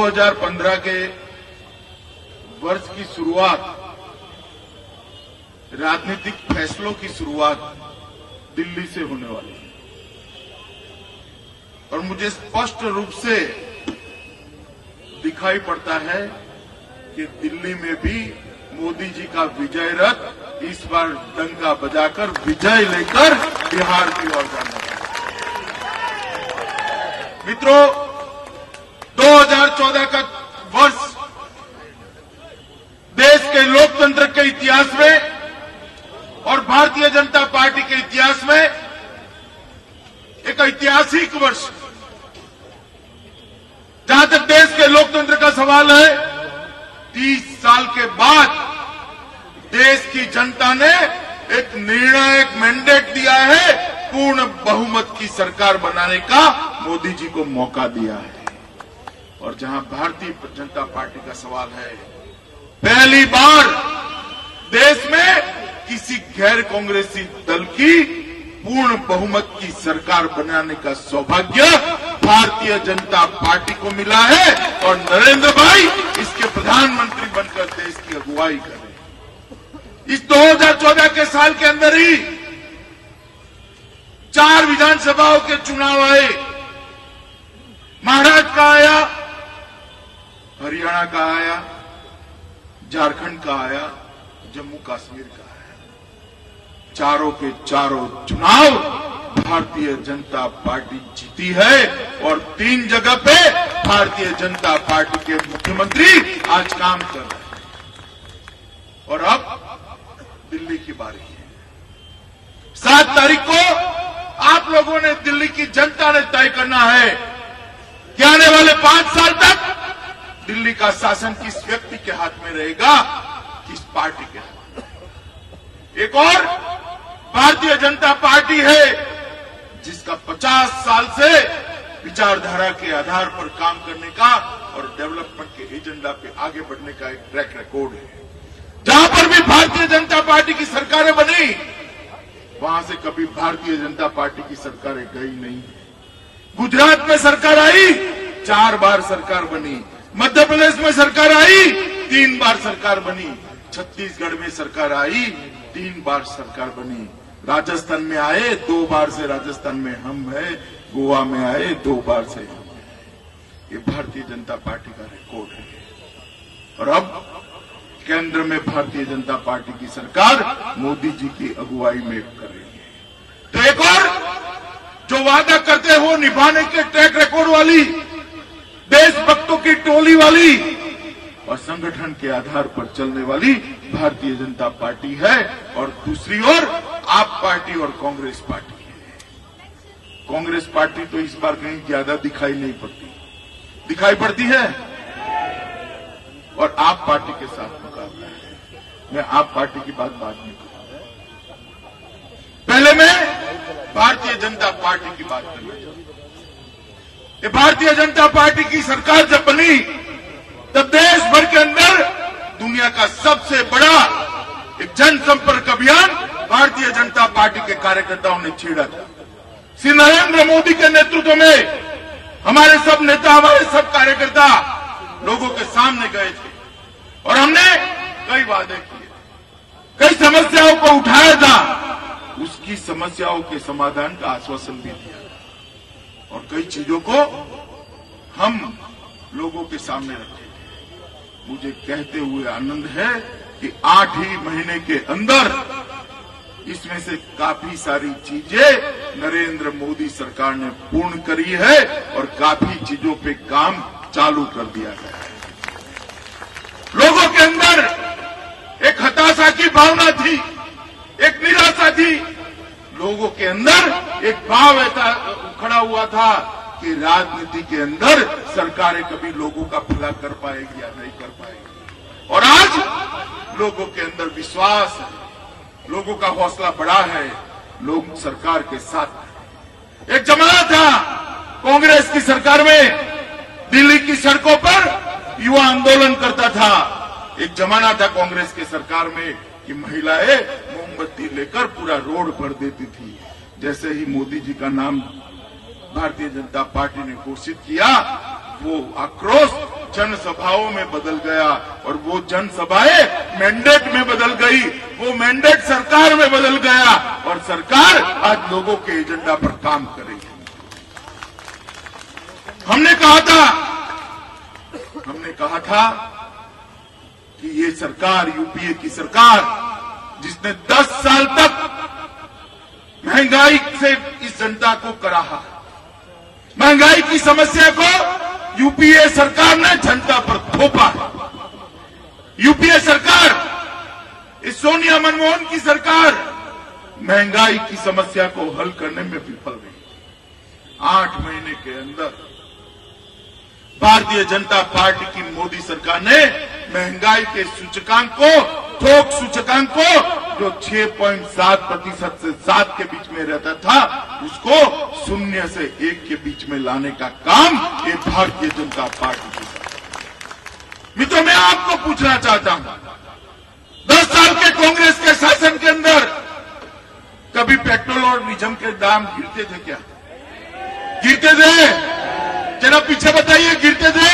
2015 के वर्ष की शुरुआत, राजनीतिक फैसलों की शुरुआत दिल्ली से होने वाली है। और मुझे स्पष्ट रूप से दिखाई पड़ता है कि दिल्ली में भी मोदी जी का विजय रथ इस बार डंका बजाकर विजय लेकर बिहार की ओर जाना मित्रों 2014 का वर्ष देश के लोकतंत्र के इतिहास में और भारतीय जनता पार्टी के इतिहास में एक ऐतिहासिक वर्ष। जहाँ तक देश के लोकतंत्र का सवाल है, तीस साल के बाद देश की जनता ने एक निर्णायक मैंडेट दिया है, पूर्ण बहुमत की सरकार बनाने का मोदी जी को मौका दिया है। और जहाँ भारतीय जनता पार्टी का सवाल है, पहली बार देश में किसी गैर कांग्रेसी दल की पूर्ण बहुमत की सरकार बनाने का सौभाग्य भारतीय जनता पार्टी को मिला है और नरेंद्र भाई इसके प्रधानमंत्री बनकर देश की अगुवाई करें। इस 2014 के साल के अंदर ही चार विधानसभाओं के चुनाव आए। महाराष्ट्र का आया हरियाणा का आया, झारखंड का आया, जम्मू कश्मीर का आया। चारों के चारों चुनाव भारतीय जनता पार्टी जीती है और तीन जगह पे भारतीय जनता पार्टी के मुख्यमंत्री आज काम कर रहे हैं। और अब दिल्ली की बारी है। सात तारीख को आप लोगों ने दिल्ली की जनता ने तय करना है कि आने वाले पाँच साल तक दिल्ली का शासन किस व्यक्ति के हाथ में रहेगा? किस पार्टी के हाथ एक और भारतीय जनता पार्टी है, जिसका 50 साल से विचारधारा के आधार पर काम करने का और डेवलपमेंट के एजेंडा पे आगे बढ़ने का एक ट्रैक रिकॉर्ड है। जहाँ पर भी भारतीय जनता पार्टी की सरकारें बनी, वहाँ से कभी भारतीय जनता पार्टी की सरकारें गई नहीं। गुजरात में सरकार आई, चार बार सरकार बनी। मध्य प्रदेश में सरकार आई, तीन बार सरकार बनी। छत्तीसगढ़ में सरकार आई, तीन बार सरकार बनी। राजस्थान में आए, दो बार से राजस्थान में हम है, गोवा में आए, दो बार से हम ये भारतीय जनता पार्टी का रिकॉर्ड है। और अब केंद्र में भारतीय जनता पार्टी की सरकार मोदी जी की अगुवाई में कर रही है तो एक और, जो वादा करते हो निभाने के ट्रैक रिकॉर्ड वाली देशभक्तों की टोली वाली और संगठन के आधार पर चलने वाली भारतीय जनता पार्टी है और दूसरी ओर आप पार्टी और कांग्रेस पार्टी है। कांग्रेस पार्टी तो इस बार कहीं ज़्यादा दिखाई नहीं पड़ती। दिखाई पड़ती है। और आप पार्टी के साथ मुकाबला है। मैं आप पार्टी की बात बाद में करूँगा। पहले मैं भारतीय जनता पार्टी की बात करना चाहूँगा ये भारतीय जनता पार्टी की सरकार जब बनी, तब देश भर के अंदर दुनिया का सबसे बड़ा एक जनसंपर्क अभियान भारतीय जनता पार्टी के कार्यकर्ताओं ने छेड़ा था। श्री नरेंद्र मोदी के नेतृत्व में हमारे सब नेता, हमारे सब कार्यकर्ता लोगों के सामने गए थे और हमने कई वादे किए। कई समस्याओं को उठाया था, उसकी समस्याओं के समाधान का आश्वासन भी दिया। और कई चीज़ों को हम लोगों के सामने रखे मुझे कहते हुए आनंद है कि आठ ही महीने के अंदर इसमें से काफ़ी सारी चीज़ें नरेंद्र मोदी सरकार ने पूर्ण करी है और काफ़ी चीज़ों पे काम चालू कर दिया है। लोगों के अंदर एक हताशा की भावना थी, एक निराशा थी लोगों के अंदर एक भाव ऐसा खड़ा हुआ था कि राजनीति के अंदर सरकारें कभी लोगों का भला कर पाएगी या नहीं कर पाएगी। और आज लोगों के अंदर विश्वास है, लोगों का हौसला बढ़ा है, लोग सरकार के साथ एक जमाना था कांग्रेस की सरकार में दिल्ली की सड़कों पर युवा आंदोलन करता था। एक जमाना था कांग्रेस के सरकार में कि महिलाएँ मोमबत्ती लेकर पूरा रोड भर देती थी। जैसे ही मोदी जी का नाम भारतीय जनता पार्टी ने घोषित किया, वो आक्रोश जनसभाओं में बदल गया और वो जनसभाएँ मैंडेट में बदल गई। वो मैंडेट सरकार में बदल गया और सरकार आज लोगों के एजेंडा पर काम करेगी हमने कहा था, हमने कहा था कि ये सरकार, यूपीए की सरकार जिसने 10 साल तक महँगाई से इस जनता को कराहा महँगाई की समस्या को यूपीए सरकार ने जनता पर थोपा यूपीए सरकार, इस सोनिया मनमोहन की सरकार महँगाई की समस्या को हल करने में विफल रही। आठ महीने के अंदर भारतीय जनता पार्टी की मोदी सरकार ने महँगाई के सूचकांक को थोक सूचकांक को जो 6.7 प्रतिशत से सात के बीच में रहता था, उसको शून्य से एक के बीच में लाने का काम ये भारतीय जनता पार्टी की मित्रों, मैं आपको पूछना चाहता हूँ, दस साल के कांग्रेस के शासन के अंदर कभी पेट्रोल और डीजल के दाम गिरते थे क्या? गिरते थे। जरा पीछे बताइए, गिरते थे।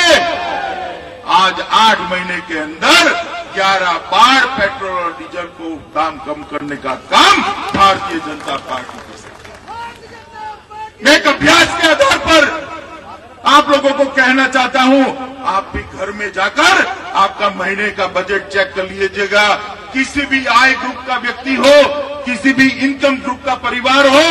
आज आठ महीने के अंदर 11 बार पेट्रोल और डीजल को दाम कम करने का काम भारतीय जनता पार्टी की सरकार मैं एक अभ्यास के आधार पर आप लोगों को कहना चाहता हूँ, आप भी घर में जाकर आपका महीने का बजट चेक कर लीजिएगा। किसी भी आय ग्रुप का व्यक्ति हो, किसी भी इनकम ग्रुप का परिवार हो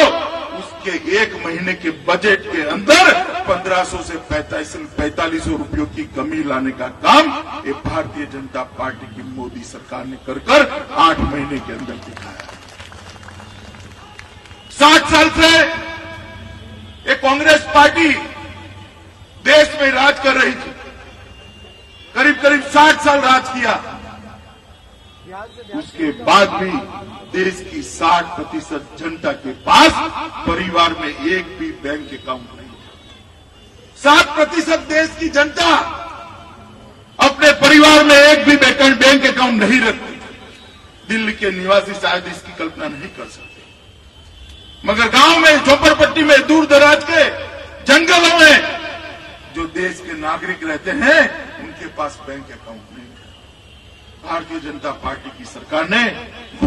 उसके एक महीने के बजट के अंदर 1500 से पैंतालीस पैंतालीस सौ रुपयों की कमी लाने का काम ये भारतीय जनता पार्टी की मोदी सरकार ने कर कर आठ महीने के अंदर दिखाया। साठ साल से ये कांग्रेस पार्टी देश में राज कर रही थी। करीब करीब साठ साल राज किया। उसके बाद भी देश की 60 प्रतिशत जनता के पास परिवार में एक भी बैंक अकाउंट नहीं था सात प्रतिशत देश की जनता अपने परिवार में एक भी बैंक अकाउंट नहीं रखती। दिल्ली के निवासी शायद इसकी कल्पना नहीं कर सकते। मगर गाँव में, झोपड़पट्टी में, दूर दराज के जंगलों में जो देश के नागरिक रहते हैं, उनके पास बैंक अकाउंट नहीं है। भारतीय जनता पार्टी की सरकार ने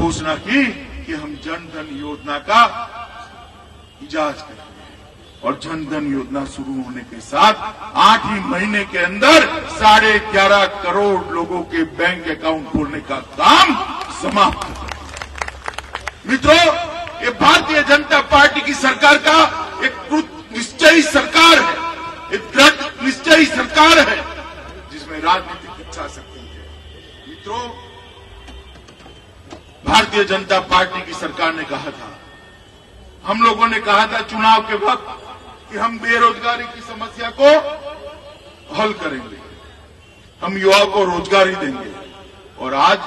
घोषणा की कि हम जन धन योजना का इजाज करेंगे। और जन धन योजना शुरू होने के साथ आठ ही महीने के अंदर साढ़े ग्यारह करोड़ लोगों के बैंक अकाउंट खोलने का काम समाप्त मित्रों, ये भारतीय जनता पार्टी की सरकार का एक कृत निश्चयी सरकार भारतीय जनता पार्टी की सरकार ने कहा था। हम लोगों ने कहा था चुनाव के वक्त कि हम बेरोजगारी की समस्या को हल करेंगे। हम युवाओं को रोजगारी देंगे। और आज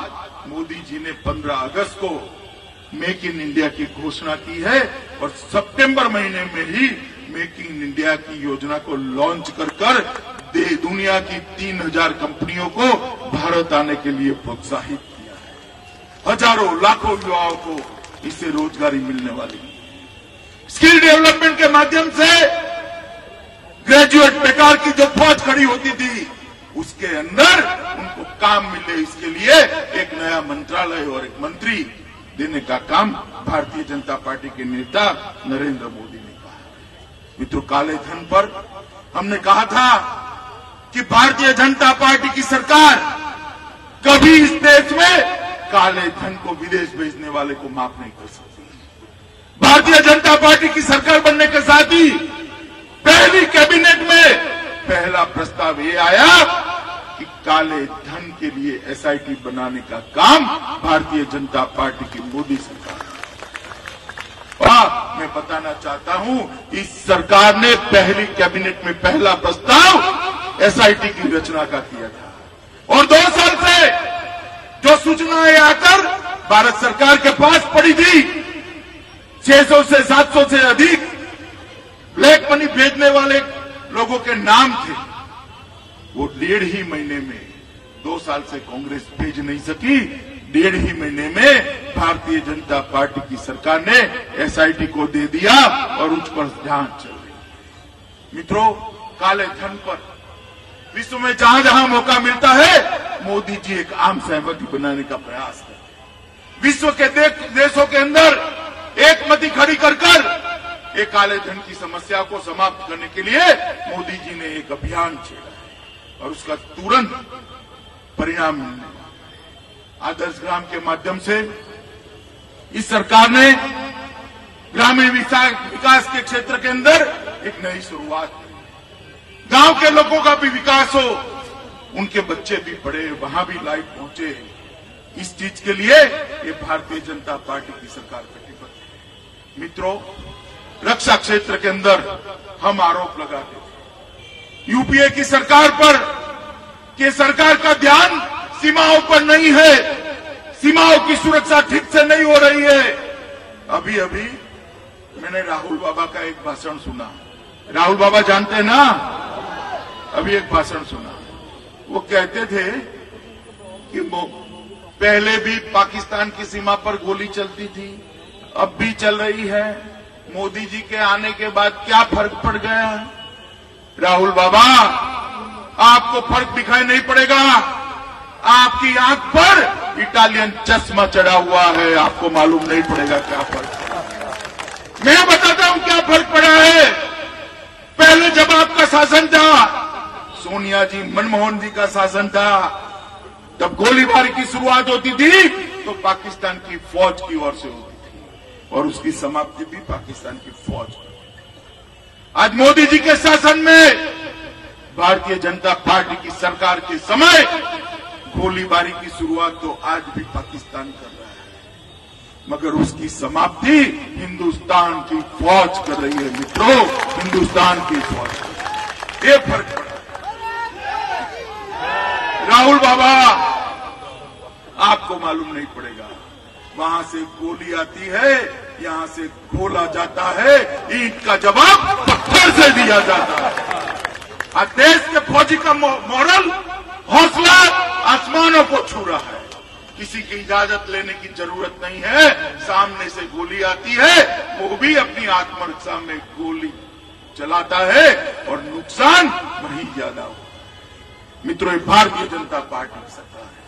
मोदी जी ने 15 अगस्त को मेक इन इंडिया की घोषणा की है और सितंबर महीने में ही मेक इन इंडिया की योजना को लॉन्च कर कर दुनिया की 3000 कंपनियों को भारत आने के लिए प्रोत्साहित हज़ारों, लाखों युवाओं को इससे रोजगारी मिलने वाली। स्किल डेवलपमेंट के माध्यम से ग्रेजुएट बेकार की जो फौज खड़ी होती थी, उसके अंदर उनको काम मिले। इसके लिए एक नया मंत्रालय और एक मंत्री देने का काम भारतीय जनता पार्टी के नेता नरेंद्र मोदी ने कहा। मित्रों, काले धन पर हमने कहा था कि भारतीय जनता पार्टी की सरकार कभी इस देश में काले धन को विदेश भेजने वाले को माफ़ नहीं कर सकती। भारतीय जनता पार्टी की सरकार बनने के साथ ही पहली कैबिनेट में पहला प्रस्ताव ये आया कि काले धन के लिए एसआईटी बनाने का काम भारतीय जनता पार्टी की मोदी सरकार मैं बताना चाहता हूँ, इस सरकार ने पहली कैबिनेट में पहला प्रस्ताव एसआईटी की रचना का किया था। और दो साल से जो सूचनाएँ आकर भारत सरकार के पास पड़ी थी। 600 से 700 से अधिक ब्लैक मनी भेजने वाले लोगों के नाम थे। वो डेढ़ ही महीने में, दो साल से कांग्रेस भेज नहीं सकी। डेढ़ ही महीने में भारतीय जनता पार्टी की सरकार ने एसआईटी को दे दिया और उस पर जाँच चल रही मित्रों, काले धन पर विश्व में जहाँ जहाँ मौका मिलता है, मोदी जी एक आम सहमति बनाने का प्रयास करते हैं। विश्व के देशों के अंदर एक मती खड़ी कर कर एक काले धन की समस्या को समाप्त करने के लिए मोदी जी ने एक अभियान छेड़ा है और उसका तुरंत परिणाम मिलने आदर्श ग्राम के माध्यम से इस सरकार ने ग्रामीण विकास के क्षेत्र के अंदर एक नई शुरुआत की। गाँव के लोगों का भी विकास हो, उनके बच्चे भी पढ़े, वहाँ भी लाइट पहुँचे। इस चीज़ के लिए ये भारतीय जनता पार्टी की सरकार कटिबद्ध है। मित्रों, रक्षा क्षेत्र के अंदर हम आरोप लगाते थे यूपीए की सरकार पर, कि सरकार का ध्यान सीमाओं पर नहीं है। सीमाओं की सुरक्षा ठीक से नहीं हो रही है। अभी अभी मैंने राहुल बाबा का एक भाषण सुना। राहुल बाबा जानते हैं ना? अभी एक भाषण सुना। वो कहते थे कि पहले भी पाकिस्तान की सीमा पर गोली चलती थी, अब भी चल रही है। मोदी जी के आने के बाद क्या फ़र्क पड़ गया? राहुल बाबा, आपको फ़र्क दिखाई नहीं पड़ेगा। आपकी आँख पर इटालियन चश्मा चढ़ा हुआ है, आपको मालूम नहीं पड़ेगा क्या फ़र्क। मैं बताता हूँ क्या फ़र्क पड़ा है। पहले जब आपका शासन था सोनिया जी, मनमोहन जी का शासन था। जब गोलीबारी की शुरुआत होती थी तो पाकिस्तान की फौज की ओर से होती थी और उसकी समाप्ति भी पाकिस्तान की फौज आज मोदी जी के शासन में भारतीय जनता पार्टी की सरकार के समय गोलीबारी की शुरुआत तो आज भी पाकिस्तान कर रहा है। मगर उसकी समाप्ति हिंदुस्तान की फौज कर रही है, मित्रों, हिंदुस्तान की फौज। ये फ़र्क पड़ा। राहुल बाबा, आपको मालूम नहीं पड़ेगा। वहाँ से गोली आती है, यहाँ से गोला जाता है, ईट का जवाब पत्थर से दिया जाता है। और देश के फौजी का मॉरल, हौसला आसमानों को छू रहा है। किसी की इजाज़त लेने की ज़रूरत नहीं है, सामने से गोली आती है, वो भी अपनी आत्मरक्षा में गोली चलाता है, और नुकसान वही ज़्यादा हो। मित्रों भारतीय जनता पार्टी सरकार है।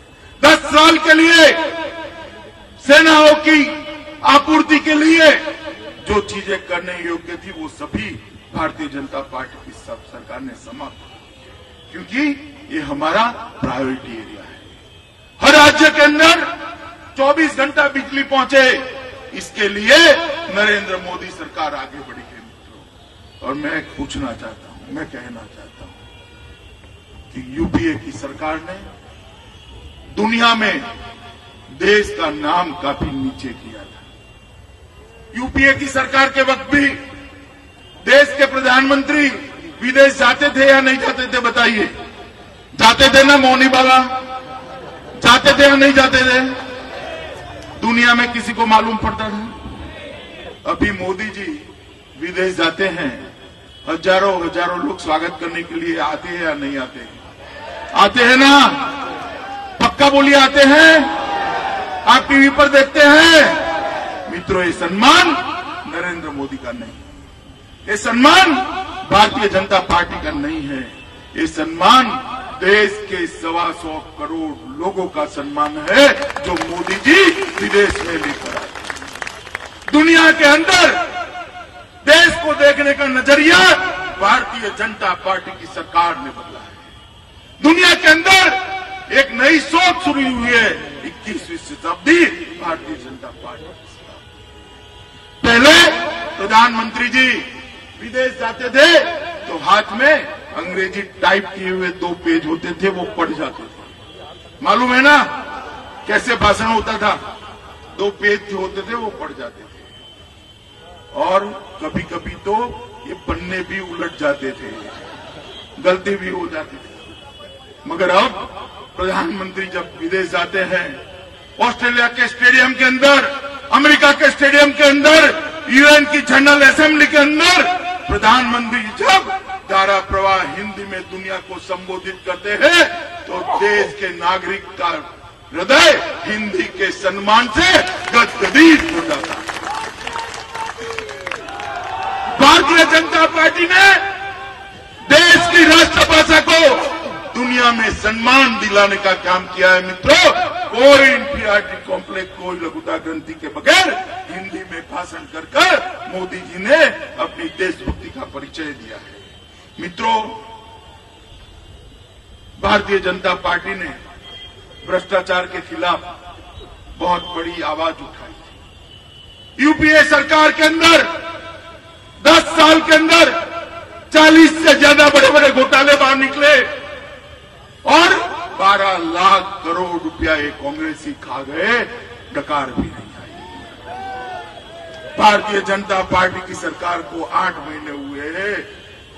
दस साल के लिए सेनाओं की आपूर्ति के लिए जो चीज़ें करने योग्य थी, वो सभी भारतीय जनता पार्टी की सब सरकार ने समाप्त क्योंकि ये हमारा प्रायोरिटी एरिया है। हर राज्य के अंदर 24 घंटा बिजली पहुँचे, इसके लिए नरेंद्र मोदी सरकार आगे बढ़ी है, मित्रों। और मैं पूछना चाहता हूँ, मैं कहना चाहता हूँ कि यूपीए की सरकार ने दुनिया में देश का नाम काफ़ी नीचे किया था। यूपीए की सरकार के वक्त भी देश के प्रधानमंत्री विदेश जाते थे या नहीं जाते थे बताइए? जाते थे ना मोनी बाला? जाते थे या नहीं जाते थे? दुनिया में किसी को मालूम पड़ता था? अभी मोदी जी विदेश जाते हैं, हज़ारों हज़ारों लोग स्वागत करने के लिए आते हैं या नहीं आते आते हैं ना? पक्का बोलिए आते हैं? आप टीवी पर देखते हैं? मित्रों, ये सम्मान नरेंद्र मोदी का नहीं। ये सम्मान भारतीय जनता पार्टी का नहीं है। ये सम्मान देश के सवा सौ करोड़ लोगों का सम्मान है, जो मोदी जी विदेश में लेकर आए। दुनिया के अंदर देश को देखने का नज़रिया भारतीय जनता पार्टी की सरकार ने बदला है। दुनिया के अंदर एक नई सोच शुरू हुई है। इक्कीसवीं शताब्दी, भारतीय जनता पार्टी। पहले प्रधानमंत्री जी विदेश जाते थे तो हाथ में अंग्रेज़ी टाइप किए हुए दो पेज होते थे, वो पढ़ जाते थे। मालूम है ना कैसे भाषण होता था? दो पेज जो होते थे, वो पढ़ जाते थे। और कभी कभी तो ये पन्ने भी उलट जाते थे, गलती भी हो जाती थी। मगर अब प्रधानमंत्री जब विदेश जाते हैं, ऑस्ट्रेलिया के स्टेडियम के अंदर, अमेरिका के स्टेडियम के अंदर यूएन की जनरल असेंबली के अंदर, प्रधानमंत्री जब धारा प्रवाह हिंदी में दुनिया को संबोधित करते हैं तो देश के नागरिक का हृदय हिंदी के सम्मान से गदगदीत हो जाता है। भारतीय जनता पार्टी ने देश की राष्ट्रभाषा को दुनिया में सम्मान दिलाने का काम किया है मित्रों। कोई इंफीरियरिटी कॉम्प्लेक्स कोई लघुता ग्रंथि के बगैर हिंदी में भाषण कर मोदी जी ने अपनी देशभक्ति का परिचय दिया है। मित्रों, भारतीय जनता पार्टी ने भ्रष्टाचार के खिलाफ बहुत बड़ी आवाज़ उठाई यूपीए सरकार के अंदर 10 साल के अंदर 40 से ज़्यादा बड़े बड़े घोटाले बाहर निकले। और 12 लाख करोड़ रुपया ये कांग्रेसी खा गए, डकार भी नहीं आई। भारतीय जनता पार्टी की सरकार को आठ महीने हुए हैं।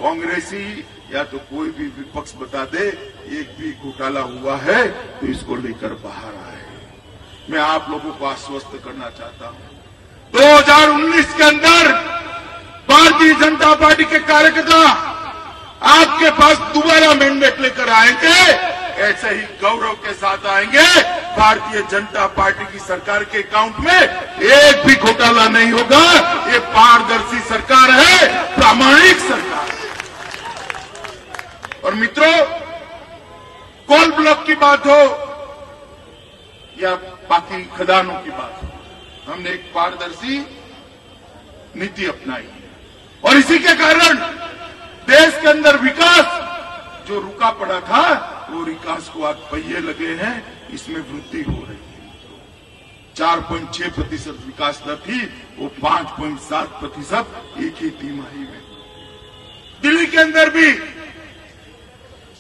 कांग्रेसी, या तो कोई भी विपक्ष बता दे, एक भी घोटाला हुआ है तो इसको लेकर बाहर आए। मैं आप लोगों को आश्वस्त करना चाहता हूँ। 2019 के अंदर भारतीय जनता पार्टी के कार्यकर्ता आपके पास दोबारा मैंडेट लेकर आएँगे। ऐसे ही गौरव के साथ आएँगे। भारतीय जनता पार्टी की सरकार के अकाउंट में एक भी घोटाला नहीं होगा। ये पारदर्शी सरकार है, प्रामाणिक सरकार और मित्रों कोल ब्लॉक की बात हो, या बाकी खदानों की बात हो, हमने एक पारदर्शी नीति अपनाई है। और इसी के कारण देश के अंदर विकास। जो रुका पड़ा था, वो विकास को आज पहिए लगे हैं, इसमें वृद्धि हो रही है। चार पॉइंट छह प्रतिशत विकास दर थी, वो पाँच पॉइंट सात प्रतिशत एक ही तिमाही में। दिल्ली के अंदर भी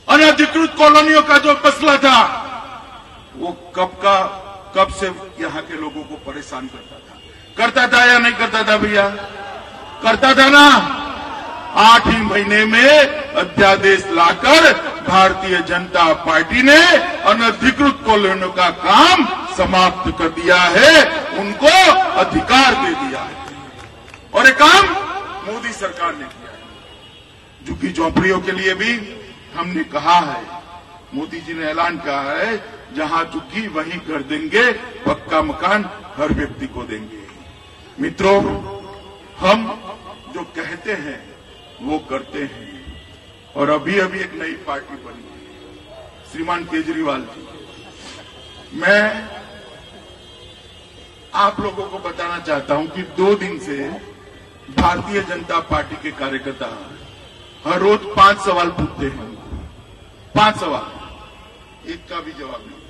अनधिकृत कॉलोनियों का जो मसला था, वो कब का, कब से यहाँ के लोगों को परेशान करता था। करता था या नहीं करता था भैया? करता था ना? आठ ही महीने में अध्यादेश लाकर भारतीय जनता पार्टी ने अनधिकृत कॉलोनियों का काम समाप्त कर दिया है, उनको अधिकार दे दिया है। और ये काम मोदी सरकार ने किया है। झुग्गी झोंपड़ियों के लिए भी हमने कहा है, मोदी जी ने ऐलान कहा है, जहाँ झुग्गी वहीं घर देंगे, पक्का मकान हर व्यक्ति को देंगे। मित्रों, हम जो कहते हैं वो करते हैं। और अभी अभी एक नई पार्टी बनी। है श्रीमान केजरीवाल जी। मैं आप लोगों को बताना चाहता हूँ कि दो दिन से भारतीय जनता पार्टी के कार्यकर्ता हर रोज पाँच सवाल पूछते हैं। पाँच सवाल। एक का भी जवाब नहीं।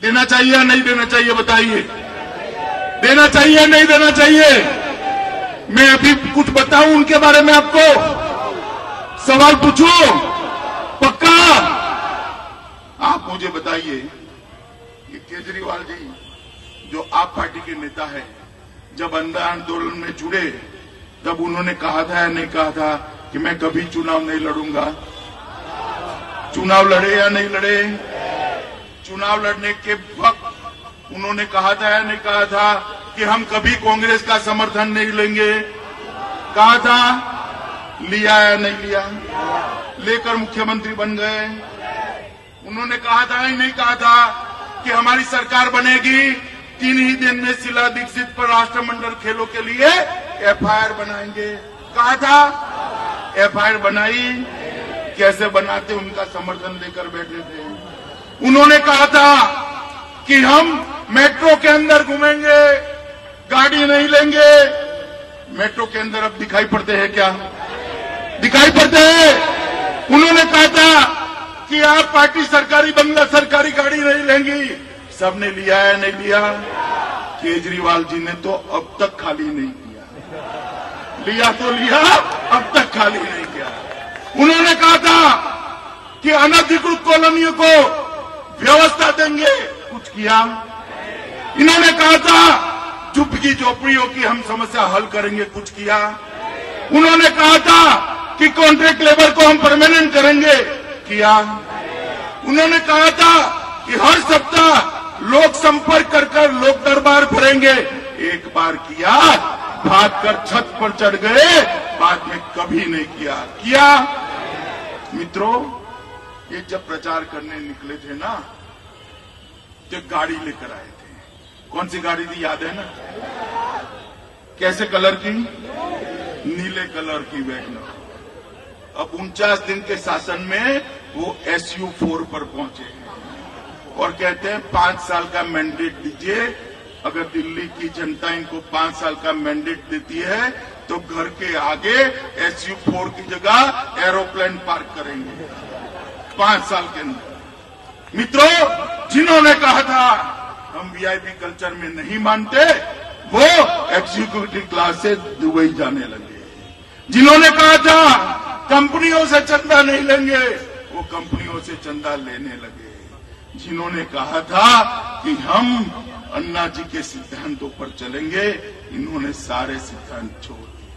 देना चाहिए या नहीं देना चाहिए बताइए। देना चाहिए नहीं देना चाहिए? मैं अभी कुछ बताऊँ उनके बारे में आपको। सवाल पूछू? पक्का? आप मुझे बताइए कि केजरीवाल जी, जो आप पार्टी के नेता है, जब अंदर आंदोलन में जुड़े, तब उन्होंने कहा था या नहीं कहा था कि मैं कभी चुनाव नहीं लड़ूँगा? चुनाव लड़े या नहीं लड़े? चुनाव लड़ने के वक्त उन्होंने कहा था या नहीं कहा था? कि हम कभी कांग्रेस का समर्थन नहीं लेंगे। कहा था, लिया या नहीं लिया? लेकर मुख्यमंत्री बन गए। उन्होंने कहा था या नहीं कहा था कि हमारी सरकार बनेगी। तीन ही दिन में शिला दीक्षित पर राष्ट्रमंडल खेलों के लिए एफआईआर बनाएँगे। कहा था, एफआईआर बनाई। कैसे बनाते, उनका समर्थन लेकर बैठे थे। उन्होंने कहा था कि हम मेट्रो के अंदर घूमेंगे। गाड़ी नहीं लेंगे। मेट्रो के अंदर अब दिखाई पड़ते हैं क्या? दिखाई पड़ते हैं। उन्होंने कहा था कि आप पार्टी सरकारी बंगला सरकारी गाड़ी नहीं लेंगी। सबने लिया है, नहीं लिया? केजरीवाल जी ने तो अब तक खाली नहीं किया। लिया तो लिया, अब तक खाली नहीं किया। उन्होंने कहा था कि अनधिकृत कॉलोनियों को व्यवस्था देंगे। कुछ किया? इन्होंने कहा था चुपकी झोपड़ियों की हम समस्या हल करेंगे, कुछ किया? उन्होंने कहा था कि कॉन्ट्रैक्ट लेबर को हम परमानेंट करेंगे। किया? उन्होंने कहा था कि हर सप्ताह लोक संपर्क कर कर लोक दरबार भरेंगे। एक बार किया, भाग कर छत पर चढ़ गए, बाद में कभी नहीं किया। किया? मित्रों, ये जब प्रचार करने निकले थे ना तो गाड़ी लेकर आए कौन सी गाड़ी थी, याद है ना? कैसे कलर की? नीले कलर की वैगनर अब उनचास दिन के शासन में वो एस यू फोर पर पहुँचे। और कहते हैं, पाँच साल का मैंडेट दीजिए। अगर दिल्ली की जनता इनको पाँच साल का मैंडेट देती है तो घर के आगे एस यू फोर की जगह एरोप्लेन पार्क करेंगे। पाँच साल के अंदर। मित्रों, जिन्होंने कहा था हम वीआईपी कल्चर में नहीं मानते, वो एग्जीक्यूटिव क्लास से दुबई जाने लगे। जिन्होंने कहा था, कंपनियों से चंदा नहीं लेंगे, वो कंपनियों से चंदा लेने लगे। जिन्होंने कहा था कि हम अन्ना जी के सिद्धांतों पर चलेंगे, इन्होंने सारे सिद्धांत छोड़ दिए।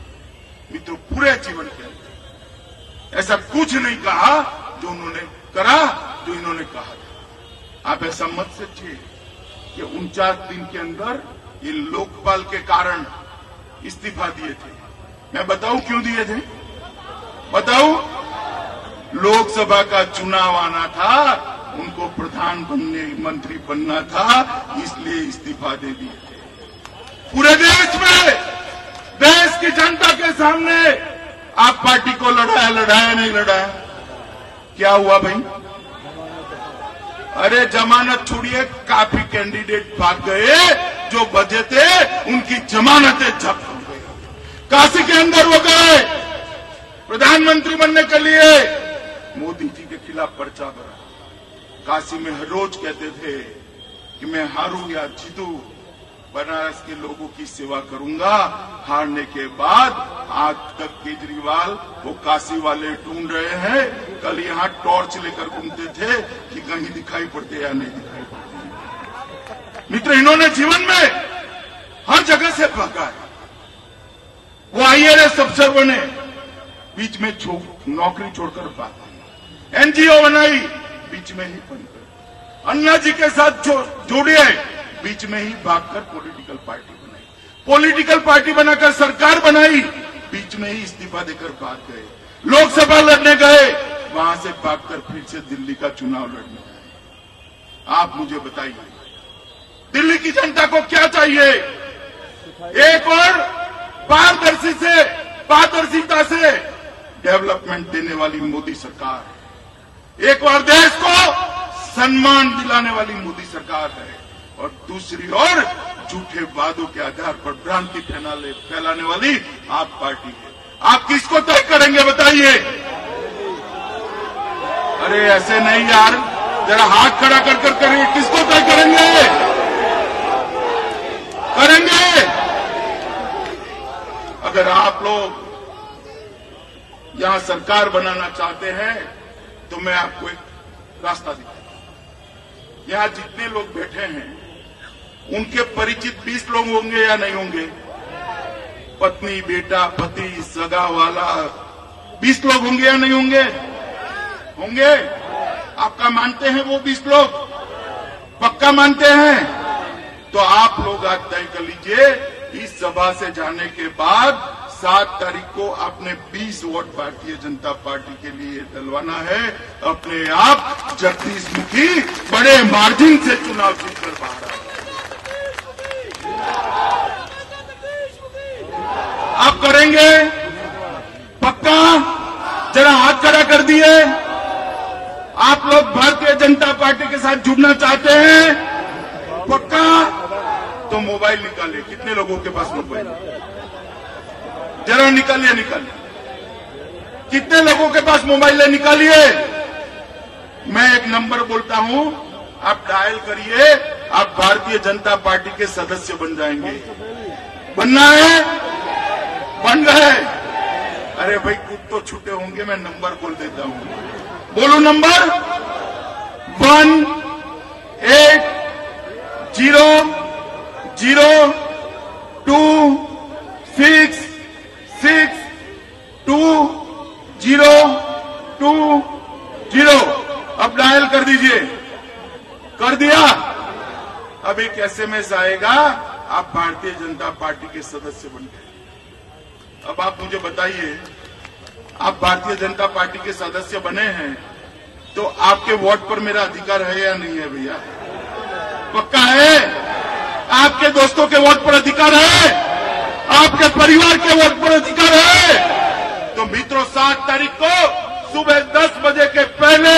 मित्रों पूरे जीवन के अंदर ऐसा कुछ नहीं कहा जो उन्होंने करा, जो इन्होंने कहा था। आप ऐसा मत सोचिए। कि उनचास दिन के अंदर ये लोकपाल के कारण इस्तीफा दिए थे। मैं बताऊँ क्यों दिए थे? बताऊँ? लोकसभा का चुनाव आना था, उनको प्रधान बनने, मंत्री बनना था, इसलिए इस्तीफा दे दिए पूरे देश में, देश की जनता के सामने आप पार्टी को लड़ाया लड़ाया नहीं, लड़ाया। क्या हुआ भाई? अरे जमानत छोड़िए, काफ़ी कैंडिडेट भाग गए, जो बजे थे, उनकी जमानतें जब्त हो गई। काशी के अंदर वो गए, प्रधानमंत्री बनने के लिए। मोदी जी के खिलाफ पर्चा भरा। काशी में हर रोज कहते थे कि मैं हारू या जीतू बनारस के लोगों की सेवा करूँगा। हारने के बाद आज तक केजरीवाल वो काशी वाले ढूंढ रहे हैं। कल यहाँ टॉर्च लेकर घूमते थे कि कहीं दिखाई पड़ते या नहीं दिखाई पड़ते। मित्र इन्होंने जीवन में हर जगह से भागा है। वो आईएएस अफसर बने। बीच में छो, नौकरी छोड़कर भाग एनजीओ बनाई बीच में ही बंद कर अन्ना जी के साथ जो, जोड़िए बीच में ही भागकर पॉलिटिकल पार्टी बनाई। पॉलिटिकल पार्टी बनाकर सरकार बनाई, बीच में ही इस्तीफा देकर भाग गए। लोकसभा लड़ने गए, वहाँ से भागकर फिर से दिल्ली का चुनाव लड़ने गए। आप मुझे बताइए, दिल्ली की जनता को क्या चाहिए? एक और पारदर्शी से, पारदर्शिता से डेवलपमेंट देने वाली मोदी सरकार एक और देश को सम्मान दिलाने वाली मोदी सरकार है। और दूसरी ओर झूठे वादों के आधार पर भ्रांति फैलाने फैलाने वाली आप पार्टी है। आप किसको तय करेंगे बताइए? अरे, ऐसे नहीं यार। जरा हाथ खड़ा कर कर करेंगे किसको तय करेंगे? करेंगे। अगर आप लोग यहाँ सरकार बनाना चाहते हैं तो मैं आपको एक रास्ता दिखाता हूँ। यहाँ जितने लोग बैठे हैं उनके परिचित 20 लोग होंगे या नहीं होंगे? पत्नी, बेटा, पति, सगा, वाला 20 लोग होंगे या नहीं होंगे? होंगे। आपका मानते हैं वो 20 लोग? पक्का मानते हैं? तो आप लोग आज तय कर लीजिए, इस सभा से जाने के बाद सात तारीख को आपने 20 वोट भारतीय जनता पार्टी के लिए डलवाना है। अपने आप जगदीश मुखी बड़े मार्जिन से चुनाव जीतकर बाहर आए आप करेंगे? पक्का? जरा हाथ खड़ा कर दिए। आप लोग भारतीय जनता पार्टी के साथ जुड़ना चाहते हैं? पक्का? तो मोबाइल निकालिए। कितने लोगों के पास मोबाइल? जरा निकालिए निकालिए। कितने लोगों के पास मोबाइल है? निकालिए। मैं एक नंबर बोलता हूँ, आप डायल करिए। आप भारतीय जनता पार्टी के सदस्य बन जाएँगे। बनना है? बन गए अरे भाई, कुछ तो छूटे होंगे, मैं नंबर बोल देता हूँ। बोलो number. One eight zero zero two six एक एसएमएस आएगा आप भारतीय जनता पार्टी के सदस्य बन गए। अब आप मुझे बताइए, आप भारतीय जनता पार्टी के सदस्य बने हैं तो आपके वोट पर मेरा अधिकार है या नहीं है भैया? पक्का है? आपके दोस्तों के वोट पर अधिकार है? आपके परिवार के वोट पर अधिकार है? तो मित्रों, सात तारीख को सुबह दस बजे के पहले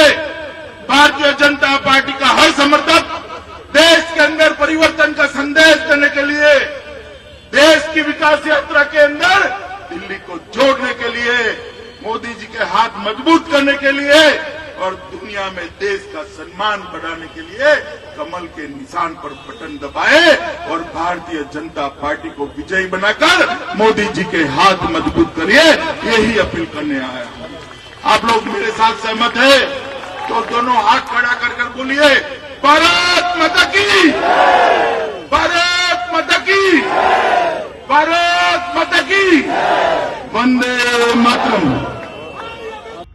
भारतीय जनता पार्टी का हर समर्थक देश के अंदर परिवर्तन का संदेश देने के लिए, देश की विकास यात्रा के अंदर दिल्ली को जोड़ने के लिए, मोदी जी के हाथ मज़बूत करने के लिए और दुनिया में देश का सम्मान बढ़ाने के लिए कमल के निशान पर बटन दबाए और भारतीय जनता पार्टी को विजयी बनाकर मोदी जी के हाथ मज़बूत करिए, यही अपील करने आया हूँ। आप लोग मेरे साथ सहमत है तो दोनों हाथ खड़ा कर कर बोलिए। भारत माता की भारत माता की भारत माता की वंदे मातरम।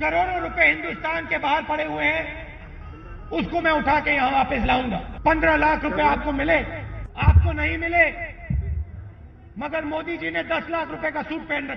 करोड़ों रुपए हिंदुस्तान के बाहर पड़े हुए हैं। उसको मैं उठा के यहाँ वापस लाऊँगा। पंद्रह लाख रुपए आपको मिले। आपको नहीं मिले। मगर मोदी जी ने दस लाख रुपए का सूट पहन रखा।